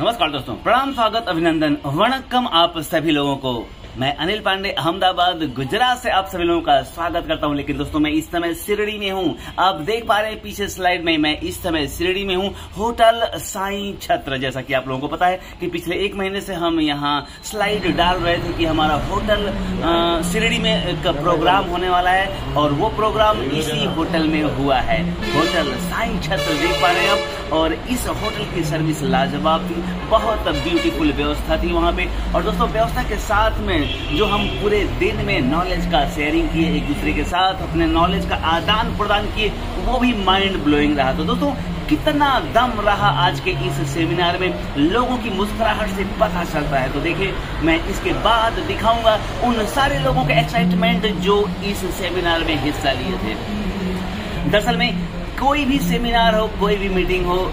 नमस्कार दोस्तों प्रणाम स्वागत अभिनंदन वणक्कम आप सभी लोगों को। मैं अनिल पांडे, अहमदाबाद, गुजरात से आप सभी लोगों का स्वागत करता हूँ। लेकिन दोस्तों, मैं इस समय सिरड़ी में हूँ। आप देख पा रहे हैं पीछे स्लाइड में, मैं इस समय सिरड़ी में हूँ। होटल साई छत्र, जैसा कि आप लोगों को पता है कि पिछले एक महीने से हम यहाँ स्लाइड डाल रहे थे कि हमारा होटल सिरड़ी में एक प्रोग्राम होने वाला है और वो प्रोग्राम इसी होटल में हुआ है। होटल साई छत्र, देख पा रहे हैं आप, और इस होटल की सर्विस लाजवाब थी। बहुत ब्यूटीफुल व्यवस्था थी वहाँ पे। और दोस्तों, व्यवस्था के साथ में जो हम पूरे दिन में नॉलेज का शेयरिंग किए एक दूसरे के साथ, अपने नॉलेज का आदान प्रदान किए, वो भी माइंड ब्लोइंग रहा। तो दोस्तों, कितना दम रहा आज के इस सेमिनार में, लोगों की मुस्कुराहट से पता चलता है। तो देखिए, मैं इसके बाद दिखाऊँगा उन सारे लोगों के एक्साइटमेंट जो इस सेमिनार में हिस्सा लिए थे। दरअसल में कोई भी सेमिनार हो, कोई भी मीटिंग हो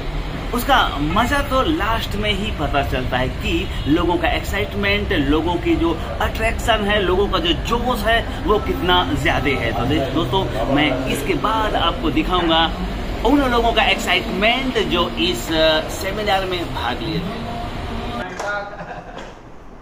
उसका मज़ा तो लास्ट में ही पता चलता है कि लोगों का एक्साइटमेंट लोगों की जो अट्रैक्शन है, लोगों का जो जोश है, वो कितना ज़्यादा है। तो दोस्तों, मैं इसके बाद आपको दिखाऊँगा उन लोगों का एक्साइटमेंट जो इस सेमिनार में भाग लिए थे।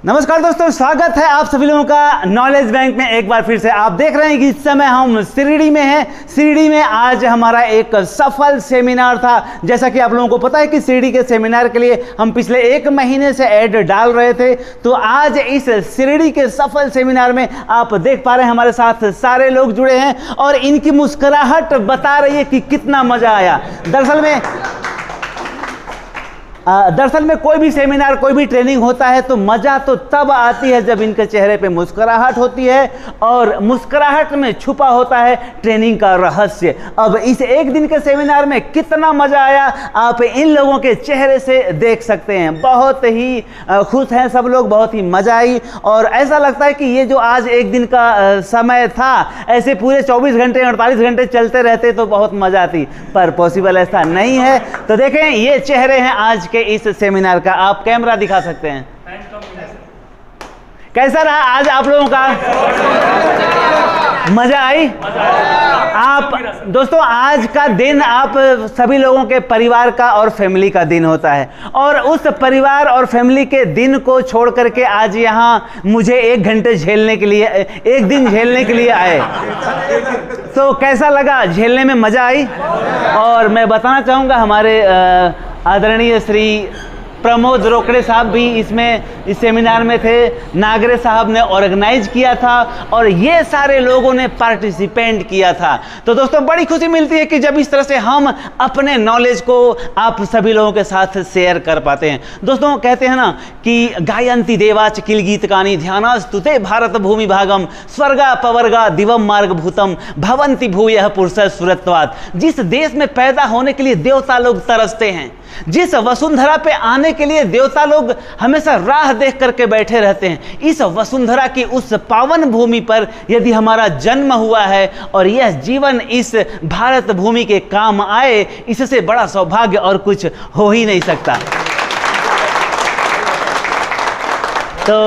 नमस्कार दोस्तों, स्वागत है आप सभी लोगों का नॉलेज बैंक में एक बार फिर से। आप देख रहे हैं कि इस समय हम सिरडी में हैं। सिरडी में आज हमारा एक सफल सेमिनार था। जैसा कि आप लोगों को पता है कि सिरडी के सेमिनार के लिए हम पिछले एक महीने से ऐड डाल रहे थे। तो आज इस सिरडी के सफल सेमिनार में आप देख पा रहे हैं, हमारे साथ सारे लोग जुड़े हैं और इनकी मुस्कुराहट बता रही है कि कितना मज़ा आया। दरअसल में दरअसल में कोई भी सेमिनार, कोई भी ट्रेनिंग होता है तो मज़ा तो तब आती है जब इनके चेहरे पे मुस्कुराहट होती है और मुस्कुराहट में छुपा होता है ट्रेनिंग का रहस्य। अब इस एक दिन के सेमिनार में कितना मज़ा आया, आप इन लोगों के चेहरे से देख सकते हैं। बहुत ही खुश हैं सब लोग, बहुत ही मज़ा आई और ऐसा लगता है कि ये जो आज एक दिन का समय था, ऐसे पूरे चौबीस घंटे, अड़तालीस घंटे चलते रहते तो बहुत मज़ा आती, पर पॉसिबल ऐसा नहीं है। तो देखें, ये चेहरे हैं आज के के इस सेमिनार का आप कैमरा दिखा सकते हैं। कैसा रहा आज आप लोगों का? मज़ा आई? आप, दोस्तों, आज का दिन आप सभी लोगों के परिवार का और फैमिली का दिन होता है। और उस परिवार और फैमिली के दिन को छोड़ करके आज यहाँ मुझे एक घंटे झेलने के लिए, एक दिन झेलने के लिए आए। तो कैसा लगा? झेलने में मज़ा आई? और मैं बताना चाहूँगा हमारे आदरणीय श्री प्रमोद रोकड़े साहब भी इसमें, इस सेमिनार में थे। नागरे साहब ने ऑर्गेनाइज किया था और ये सारे लोगों ने पार्टिसिपेंट किया था। तो दोस्तों, बड़ी खुशी मिलती है कि जब इस तरह से हम अपने नॉलेज को आप सभी लोगों के साथ शेयर कर पाते हैं। दोस्तों, कहते हैं ना कि गायंती देवाच किल गीत कानी ध्यानास्तुते भारत भूमि भागम, स्वर्गा पवर्गा दिवम मार्ग भूतम, भवंती भूय पुरुष सुरत्वाद जिस देश में पैदा होने के लिए देवता लोग तरसते हैं जिस वसुंधरा पे आने के लिए देवता लोग हमेशा राह देख करके बैठे रहते हैं इस वसुंधरा की उस पावन भूमि पर यदि हमारा जन्म हुआ है और यह जीवन इस भारत भूमि के काम आए इससे बड़ा सौभाग्य और कुछ हो ही नहीं सकता। तो